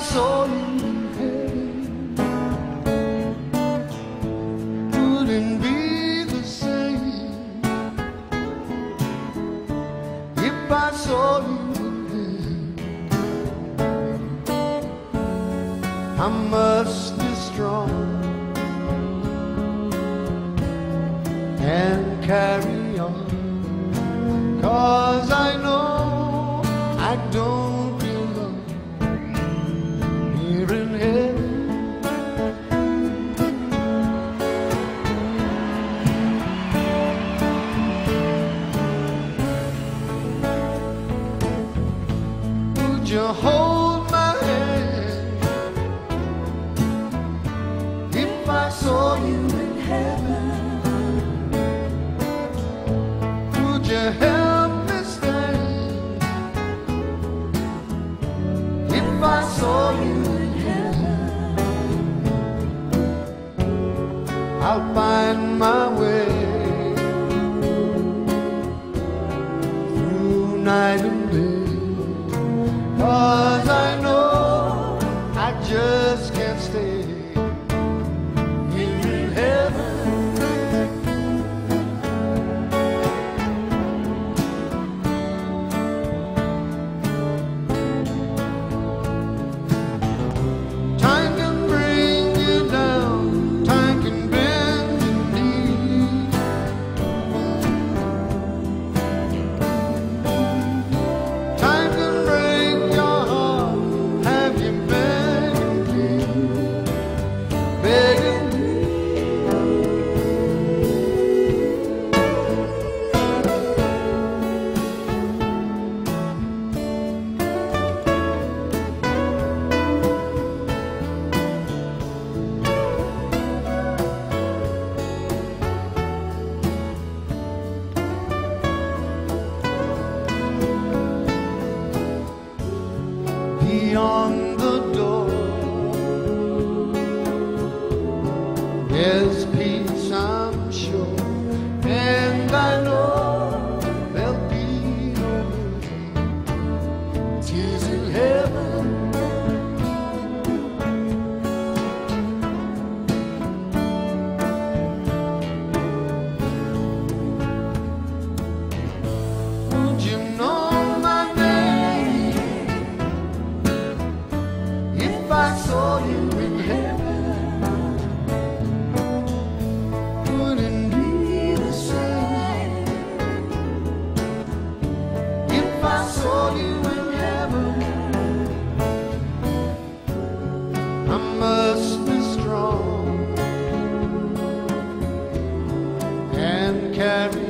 saw you in heaven, wouldn't be the same. If I saw you in heaven, I must be strong and carry on. Cause Hold my hand if I saw you in heaven? Would you help me stand if I saw you in heaven? I'll find my way beyond carry